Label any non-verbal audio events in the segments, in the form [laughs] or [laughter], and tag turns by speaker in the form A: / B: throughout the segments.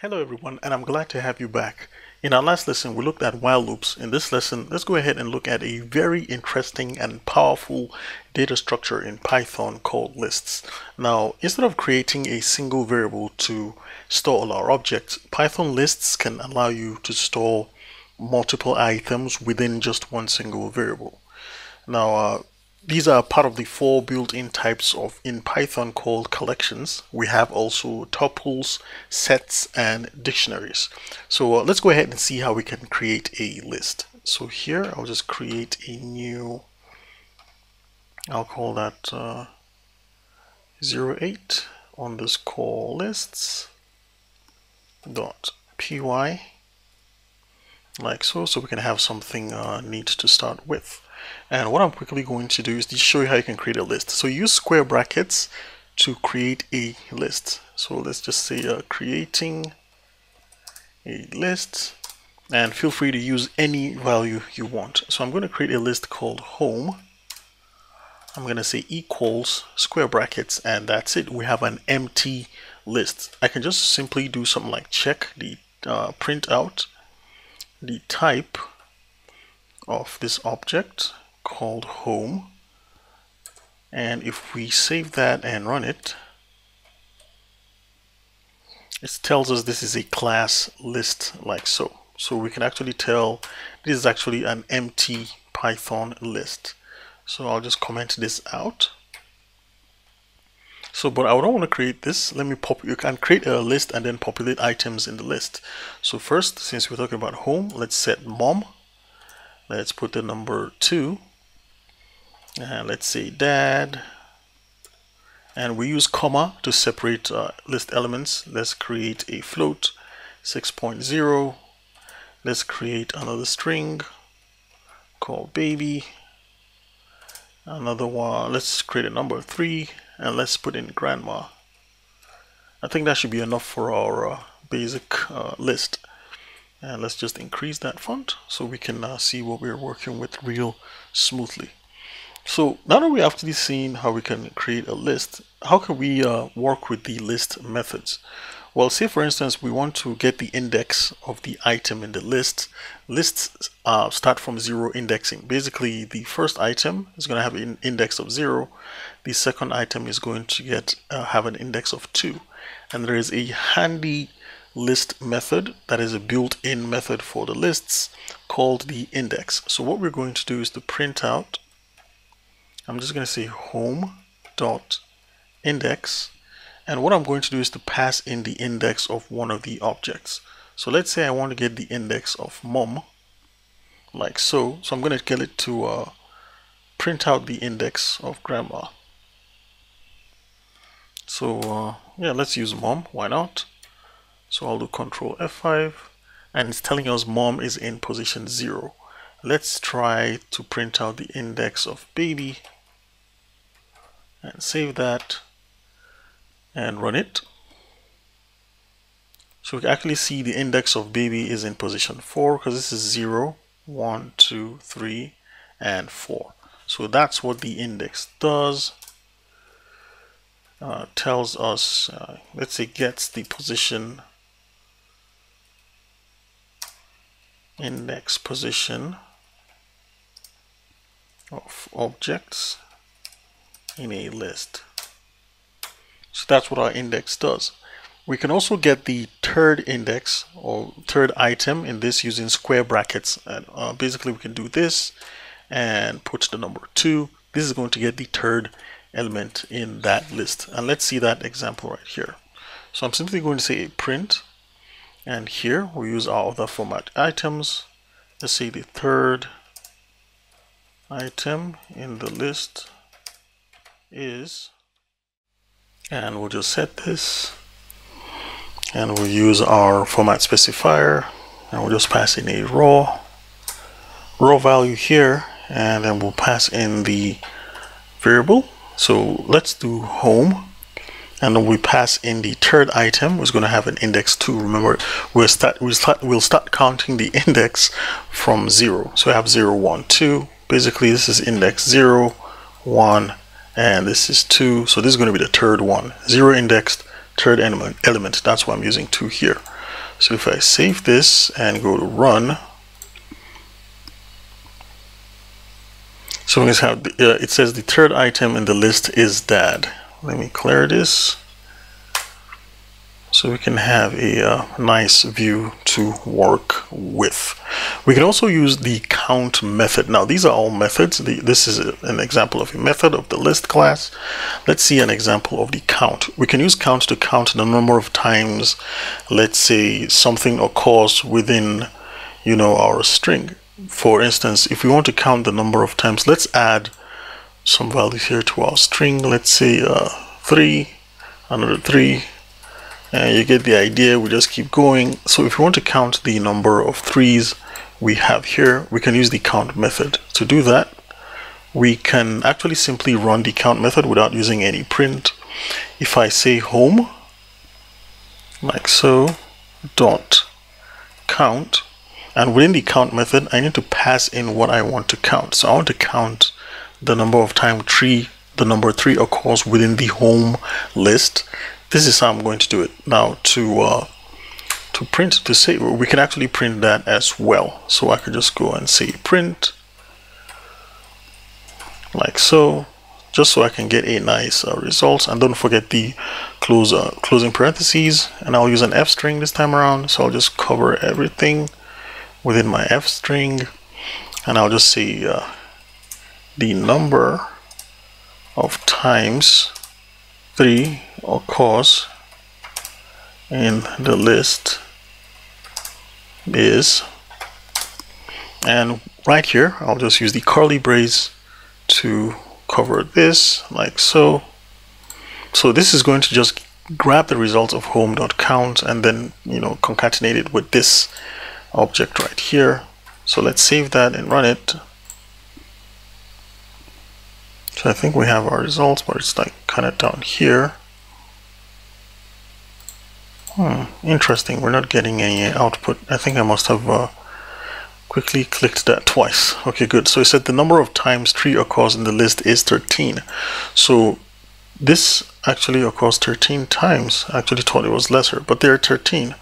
A: Hello everyone and I'm glad to have you back. In our last lesson we looked at while loops. In this lesson let's go ahead and look at a very interesting and powerful data structure in Python called lists. Now instead of creating a single variable to store all our objects, Python lists can allow you to store multiple items within just one single variable. Now uh, these are part of the four built-in types of in Python called collections. We have also tuples, sets, and dictionaries. So uh, let's go ahead and see how we can create a list. So here I'll just create a new, I'll call that uh, 08 underscore lists dot py like so so we can have something uh, neat to start with. And what I'm quickly going to do is to show you how you can create a list. So use square brackets to create a list. So let's just say uh, creating a list and feel free to use any value you want. So I'm going to create a list called home. I'm going to say equals square brackets and that's it. We have an empty list. I can just simply do something like check the uh, print out the type of this object called home. And if we save that and run it it tells us this is a class list like so. So we can actually tell this is actually an empty python list. So I'll just comment this out. So but I don't want to create this. Let me pop you can create a list and then populate items in the list. So first since we're talking about home let's set mom let's put the number 2 and let's say dad. And we use comma to separate uh, list elements. Let's create a float 6.0 let's create another string called baby. Another one let's create a number 3 and let's put in grandma. I think that should be enough for our uh, basic uh, list and let's just increase that font so we can uh, see what we're working with real smoothly. So now that we have actually seen how we can create a list, how can we uh, work with the list methods? Well, say for instance, we want to get the index of the item in the list. Lists uh, start from zero indexing. Basically, the first item is going to have an index of zero. The second item is going to get uh, have an index of two. And there is a handy list method that is a built-in method for the lists called the index. So what we're going to do is to print out, I'm just going to say home dot index and what I'm going to do is to pass in the index of one of the objects. So let's say I want to get the index of mom like so. So I'm going to get it to uh, print out the index of grandma. So uh, yeah, let's use mom. Why not? So I'll do control F5 and it's telling us mom is in position 0. Let's try to print out the index of baby and save that and run it. So we can actually see the index of baby is in position 4 because this is 0, 1, 2, 3, and 4. So that's what the index does. Uh, tells us, uh, let's say gets the position index position of objects in a list. So that's what our index does. We can also get the third index or third item in this using square brackets. And uh, basically we can do this and put the number two. This is going to get the third element in that list. And let's see that example right here. So I'm simply going to say print and here we use our other format items. Let's say the third item in the list is and we'll just set this. And we'll use our format specifier and we'll just pass in a raw raw value here and then we'll pass in the variable. So let's do home and then we pass in the third item is going to have an index 2 remember we'll start we'll start we'll start counting the [laughs] index from 0 so we have 0 1 2 basically this is index 0 1 and this is 2 so this is going to be the third one. 0 indexed third element element. That's why I'm using 2 here. So if I save this and go to run, so we have the, uh, it says the third item in the list is dad. Let me clear this so we can have a uh, nice view to work with. We can also use the count method. Now these are all methods. The, this is a, an example of a method of the list class. Let's see an example of the count. We can use count to count the number of times, let's say something occurs within, you know, our string. For instance, if we want to count the number of times, let's add some values here to our string. Let's say uh, 3, another 3, and you get the idea. We just keep going. So if you want to count the number of threes we have here we can use the count method. To do that we can actually simply run the count method without using any print. If I say home like so dot count. And within the count method I need to pass in what I want to count. So I want to count the number of time three the number three occurs within the home list. This is how I'm going to do it. Now to uh, to print to say we can actually print that as well. So I could just go and say print like so just so I can get a nice uh, result. And don't forget the close uh, closing parentheses. And I'll use an f string this time around. So I'll just cover everything within my f string. And I'll just say uh, the number of times 3 occurs in the list is and right here I'll just use the curly brace to cover this like so. So this is going to just grab the result of home.count and then you know concatenate it with this object right here. So let's save that and run it so I think we have our results, but it's like kind of down here. Hmm, interesting. We're not getting any output. I think I must have uh, quickly clicked that twice. Okay, good. So it said the number of times tree occurs in the list is 13. So this actually occurs 13 times. I actually thought it was lesser, but there are 13.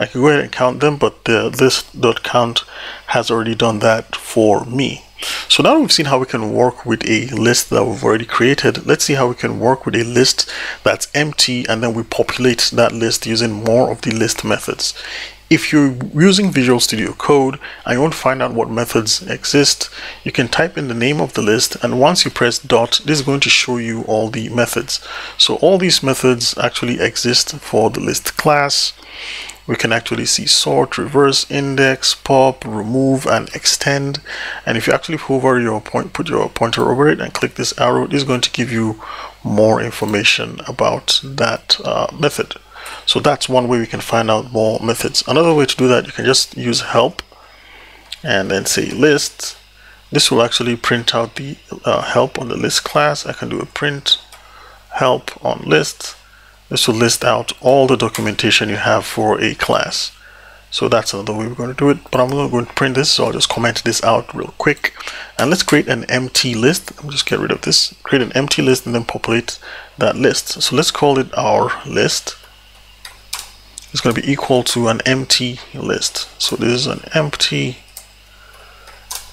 A: I can go ahead and count them, but the list.count has already done that for me. So now we've seen how we can work with a list that we've already created. Let's see how we can work with a list that's empty and then we populate that list using more of the list methods. If you're using Visual Studio Code and you want to find out what methods exist, you can type in the name of the list and once you press dot, this is going to show you all the methods. So all these methods actually exist for the list class we can actually see sort, reverse, index, pop, remove, and extend. And if you actually hover your point, put your pointer over it and click this arrow, it is going to give you more information about that uh, method. So that's one way we can find out more methods. Another way to do that, you can just use help and then say list. This will actually print out the uh, help on the list class. I can do a print help on list this will list out all the documentation you have for a class. So that's another way we're going to do it. But I'm not going to print this, so I'll just comment this out real quick. And let's create an empty list. Me just get rid of this. Create an empty list and then populate that list. So let's call it our list. It's going to be equal to an empty list. So this is an empty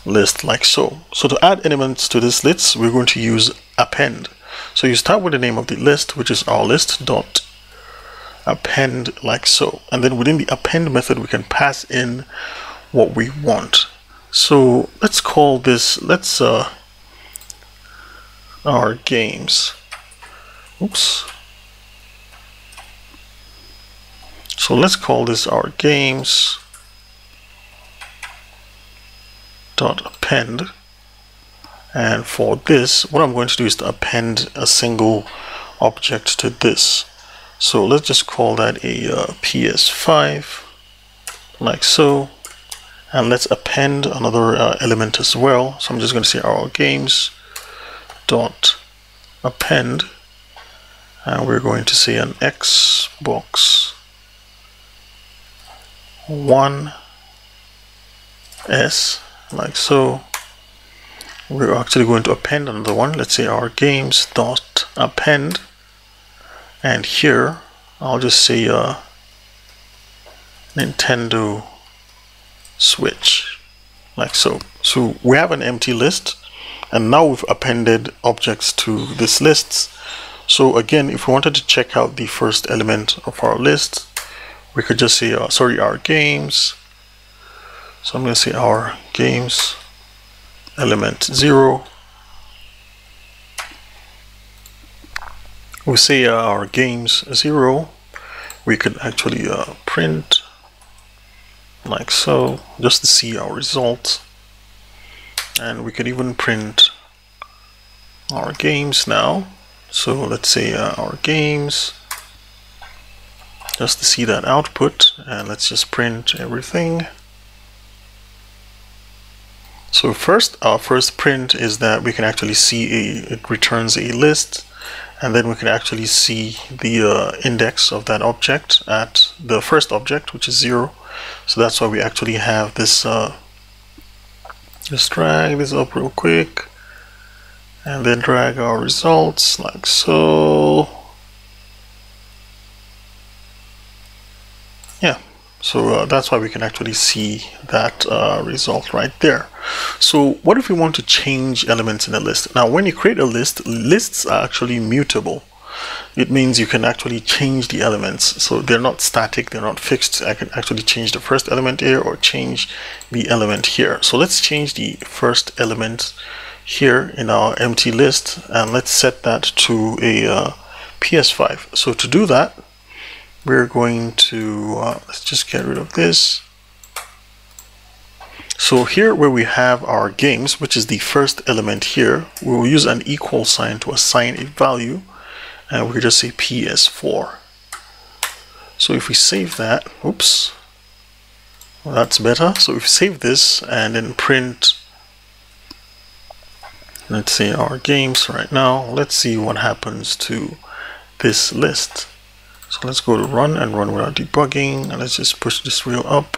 A: list like so. So to add elements to this list, we're going to use append. So you start with the name of the list, which is our list dot append like so. And then within the append method, we can pass in what we want. So let's call this, let's, uh, our games. Oops. So let's call this our games dot append and for this what I'm going to do is to append a single object to this. So let's just call that a uh, PS5 like so. And let's append another uh, element as well. So I'm just going to say our games dot append. And we're going to say an Xbox One S like so we're actually going to append another one. Let's say our games dot append. And here I'll just say uh, Nintendo Switch like so. So we have an empty list and now we've appended objects to this list. So again if we wanted to check out the first element of our list we could just say uh, sorry our games. So I'm to say our games element 0 we say uh, our games 0 we could actually uh, print like so just to see our result and we could even print our games now. So let's say uh, our games just to see that output. And let's just print everything so first our first print is that we can actually see a it returns a list and then we can actually see the uh, index of that object at the first object which is zero. So that's why we actually have this uh, just drag this up real quick and then drag our results like so yeah so uh, that's why we can actually see that uh, result right there. So what if we want to change elements in a list? Now when you create a list lists are actually mutable. It means you can actually change the elements. So they're not static they're not fixed. I can actually change the first element here or change the element here. So let's change the first element here in our empty list and let's set that to a uh, PS5 so to do that we're going to uh, let's just get rid of this. So here where we have our games which is the first element here we will use an equal sign to assign a value and we just say PS4 so if we save that oops well, that's better. So if we save this and then print let's say our games right now let's see what happens to this list so let's go to run and run without debugging and let's just push this wheel up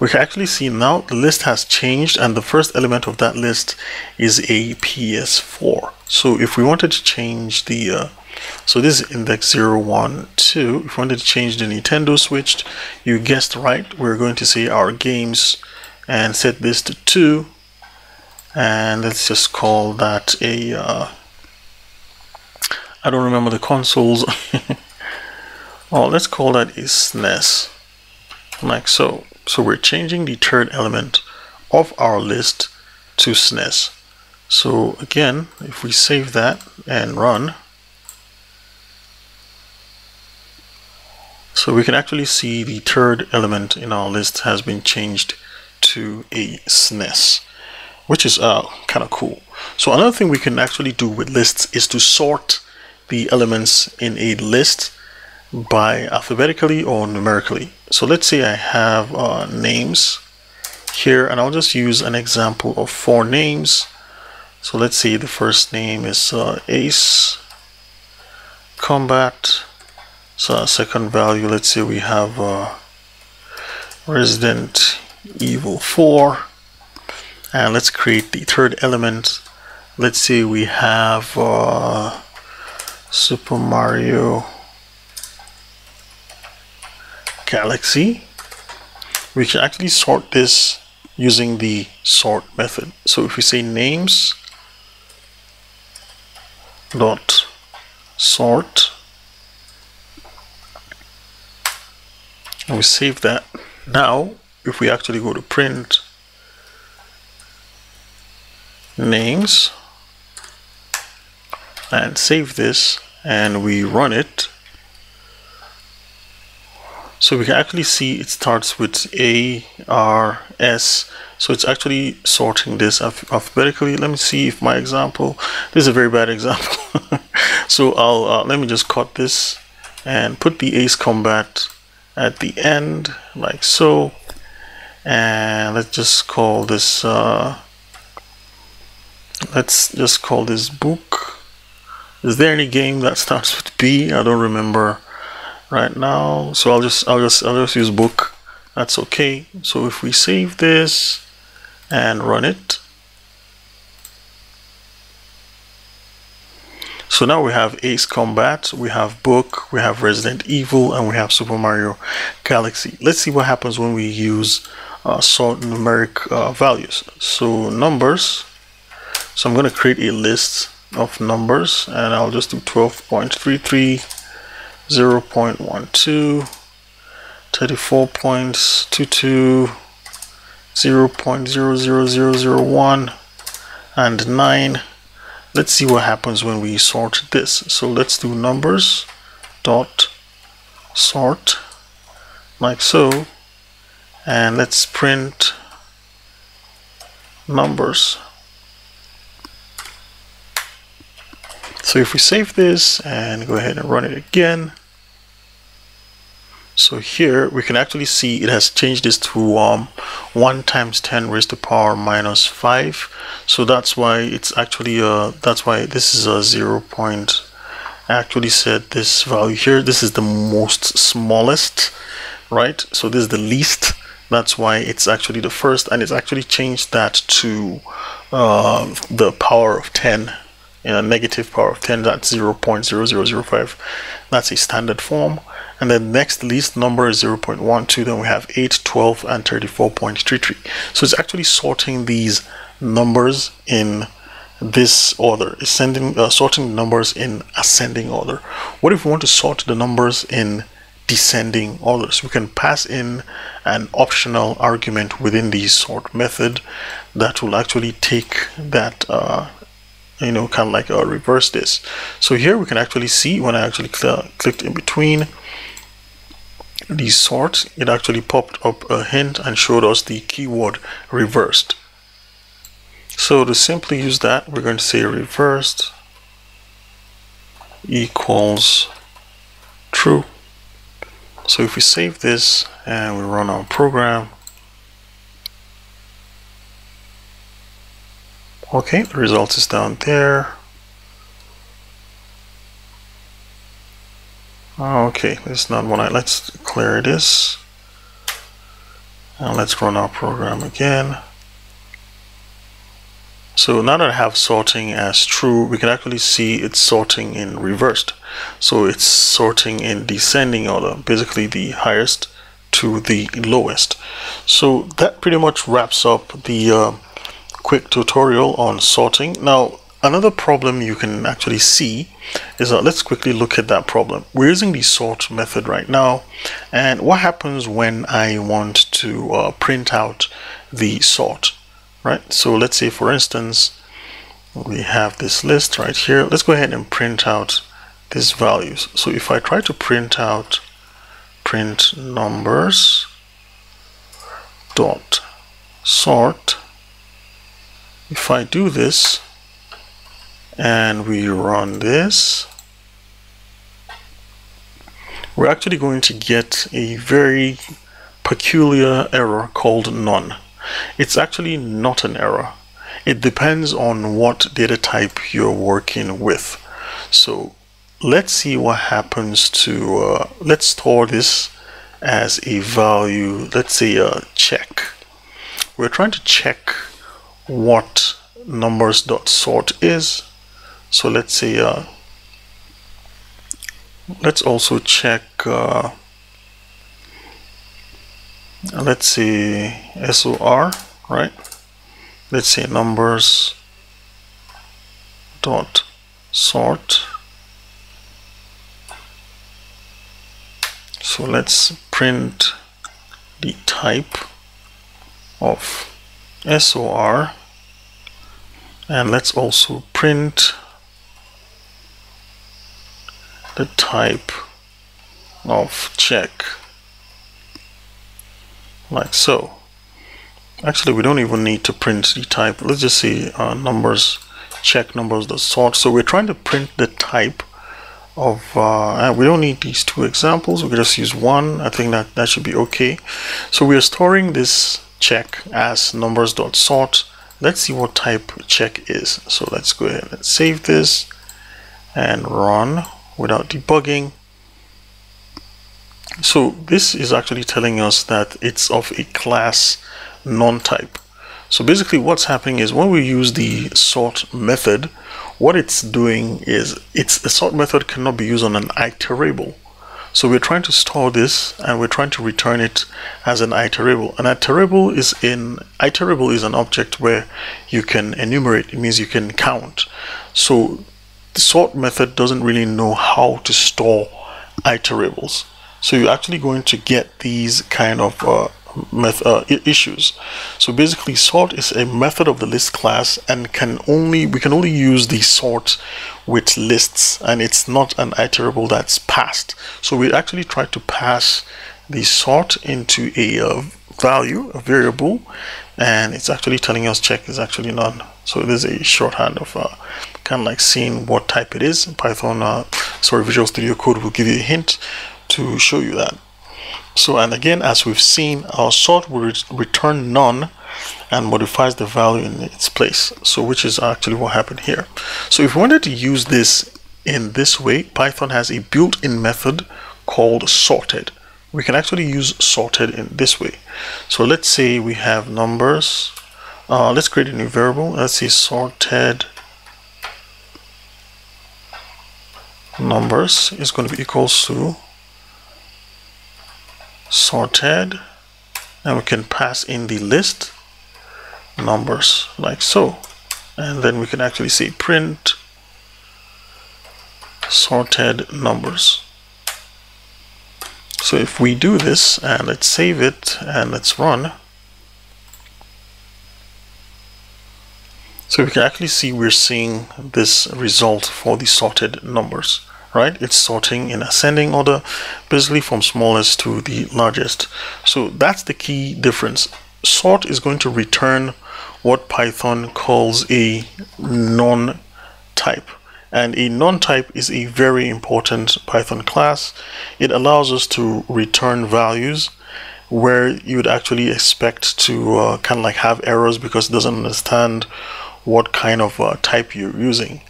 A: we can actually see now the list has changed and the first element of that list is a PS4 so if we wanted to change the uh, so this is index 0, 1, 2. If we wanted to change the Nintendo Switch, you guessed right. We're going to say our games and set this to 2. And let's just call that a. Uh, I don't remember the consoles. [laughs] oh, let's call that a SNES. Like so. So we're changing the third element of our list to SNES. So again, if we save that and run, So we can actually see the third element in our list has been changed to a SNES, which is uh, kind of cool. So another thing we can actually do with lists is to sort the elements in a list by alphabetically or numerically. So let's say I have uh, names here and I'll just use an example of four names. So let's say the first name is uh, Ace Combat so second value let's say we have uh, Resident Evil 4 and let's create the third element let's say we have uh, Super Mario Galaxy we can actually sort this using the sort method. So if we say names dot sort and we save that. Now if we actually go to print names and save this and we run it so we can actually see it starts with A R S. So it's actually sorting this alphabetically. Let me see if my example this is a very bad [laughs] example. So I'll uh, let me just cut this and put the ace combat at the end like so. And let's just call this uh, let's just call this book. Is there any game that starts with B? I don't remember right now. So I'll just I'll just I'll just use book. That's okay. So if we save this and run it. So now we have Ace Combat, we have Book, we have Resident Evil, and we have Super Mario Galaxy. Let's see what happens when we use uh, sort numeric uh, values. So numbers, so I'm going to create a list of numbers and I'll just do 12.33, 0.12, 34.22, 0.00001, and 9 let's see what happens when we sort this. So let's do numbers dot sort like so. And let's print numbers so if we save this and go ahead and run it again so here we can actually see it has changed this to um, 1 times 10 raised to the power minus 5. So that's why it's actually, uh, that's why this is a 0 point. I actually said this value here, this is the most smallest, right? So this is the least. That's why it's actually the first and it's actually changed that to uh, the power of 10 in a negative power of 10 that's 0 0.0005 that's a standard form. And then next least number is 0.12 then we have 8 12 and 34.33 so it's actually sorting these numbers in this order is sending uh, sorting numbers in ascending order. What if we want to sort the numbers in descending order? So we can pass in an optional argument within the sort method that will actually take that uh, you know kind of like uh, reverse this. So here we can actually see when I actually cl clicked in between these sorts, it actually popped up a hint and showed us the keyword reversed. So to simply use that we're going to say reversed equals true. So if we save this and we run our program okay the result is down there Okay, is not what I, let's clear this. And let's run our program again. So now that I have sorting as true, we can actually see it's sorting in reversed. So it's sorting in descending order, basically the highest to the lowest. So that pretty much wraps up the uh, quick tutorial on sorting. Now, another problem you can actually see is that let's quickly look at that problem. We're using the sort method right now and what happens when I want to uh, print out the sort right so let's say for instance we have this list right here let's go ahead and print out these values so if I try to print out print numbers dot sort if I do this and we run this we're actually going to get a very peculiar error called none. It's actually not an error. It depends on what data type you're working with. So let's see what happens to uh, let's store this as a value let's say a check. We're trying to check what numbers dot sort is. So let's say uh, let's also check uh, let's see SOR right? Let's say numbers dot sort. So let's print the type of SOR and let's also print the type of check. Like so. Actually we don't even need to print the type. Let's just see uh, numbers check numbers the sort. So we're trying to print the type of uh, we don't need these two examples. We can just use one. I think that that should be okay. So we are storing this check as numbers.sort let's see what type check is so let's go ahead and save this and run without debugging. So this is actually telling us that it's of a class NoneType. So basically what's happening is when we use the sort method, what it's doing is it's a sort method cannot be used on an iterable. So we're trying to store this and we're trying to return it as an iterable. An iterable is in iterable is an object where you can enumerate. It means you can count. So the sort method doesn't really know how to store iterables. So you're actually going to get these kind of uh, uh, issues. So basically sort is a method of the list class and can only we can only use the sort with lists and it's not an iterable that's passed. So we actually try to pass the sort into a uh, value, a variable, and it's actually telling us check is actually none. So there's a shorthand of uh, kind of like seeing what type it is. Python, uh, sorry, Visual Studio Code will give you a hint to show you that. So, and again, as we've seen, our sort will return none and modifies the value in its place. So, which is actually what happened here. So, if we wanted to use this in this way, Python has a built-in method called sorted. We can actually use sorted in this way. So, let's say we have numbers. Uh, let's create a new variable. Let's say sorted numbers is going to be equals to sorted. And we can pass in the list numbers like so. And then we can actually say print sorted numbers. So if we do this and let's save it and let's run. So we can actually see we're seeing this result for the sorted numbers right? It's sorting in ascending order basically from smallest to the largest. So that's the key difference. Sort is going to return what python calls a NoneType. And a NoneType is a very important python class. It allows us to return values where you would actually expect to uh, kind of like have errors because it doesn't understand what kind of uh, type you're using.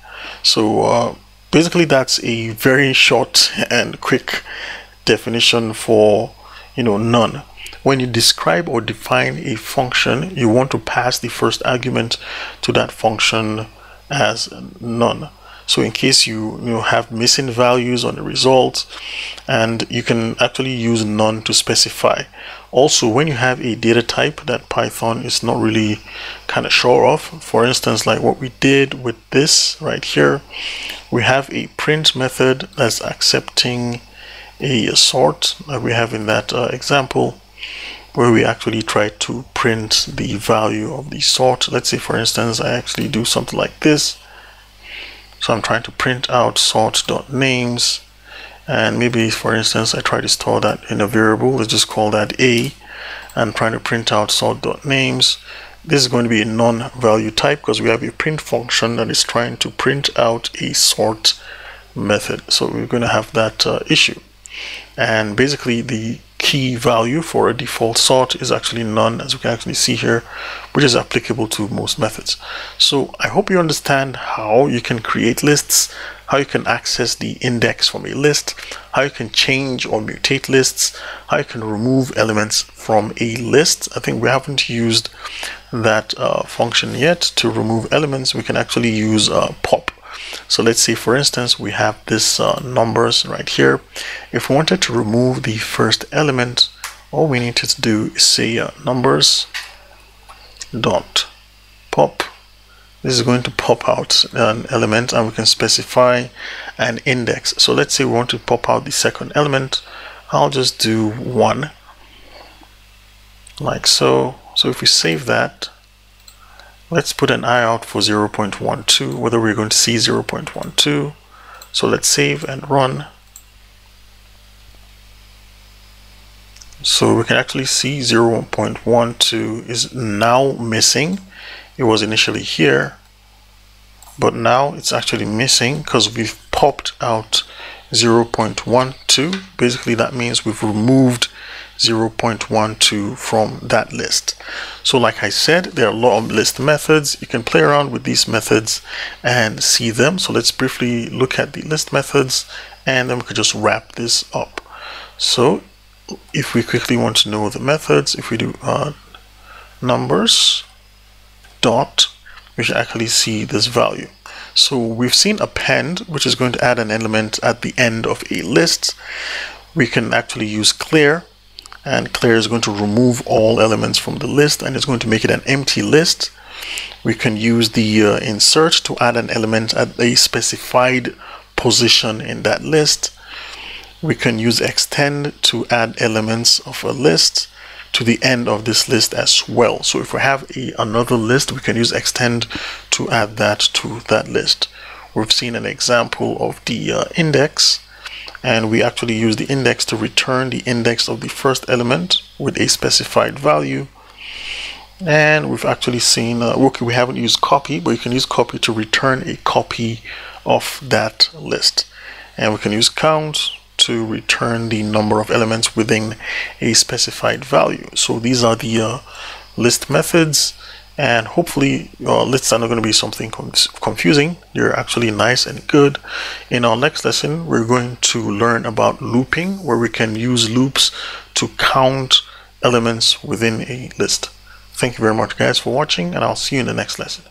A: So uh, basically that's a very short and quick definition for you know none. When you describe or define a function you want to pass the first argument to that function as none. So in case you, you know, have missing values on the result and you can actually use none to specify also when you have a data type that Python is not really kind of sure of for instance like what we did with this right here we have a print method that's accepting a sort that we have in that uh, example where we actually try to print the value of the sort. Let's say for instance I actually do something like this. So I'm trying to print out sort.names and maybe for instance I try to store that in a variable. Let's just call that a and trying to print out sort.names this is going to be a non-value type because we have a print function that is trying to print out a sort method. So we're going to have that uh, issue. And basically the key value for a default sort is actually none as we can actually see here which is applicable to most methods. So I hope you understand how you can create lists how you can access the index from a list how you can change or mutate lists how you can remove elements from a list. I think we haven't used that uh, function yet. To remove elements we can actually use uh, pop so let's say for instance we have this uh, numbers right here. If we wanted to remove the first element all we need to do is say uh, numbers dot pop. This is going to pop out an element and we can specify an index. So let's say we want to pop out the second element. I'll just do one like so. So if we save that Let's put an eye out for 0.12, whether we're going to see 0.12. So let's save and run. So we can actually see 0.12 is now missing. It was initially here, but now it's actually missing because we've popped out 0.12. Basically, that means we've removed 0.12 from that list. So like I said, there are a lot of list methods. You can play around with these methods and see them. So let's briefly look at the list methods and then we could just wrap this up. So if we quickly want to know the methods, if we do uh, numbers dot, we should actually see this value. So we've seen append, which is going to add an element at the end of a list. We can actually use clear, and clear is going to remove all elements from the list and it's going to make it an empty list. We can use the uh, insert to add an element at a specified position in that list. We can use extend to add elements of a list to the end of this list as well. So if we have a, another list, we can use extend to add that to that list. We've seen an example of the uh, index and we actually use the index to return the index of the first element with a specified value. And we've actually seen uh, okay we haven't used copy but you can use copy to return a copy of that list. And we can use count to return the number of elements within a specified value. So these are the uh, list methods and hopefully uh, lists are not going to be something confusing. They're actually nice and good. In our next lesson we're going to learn about looping where we can use loops to count elements within a list. Thank you very much guys for watching and i'll see you in the next lesson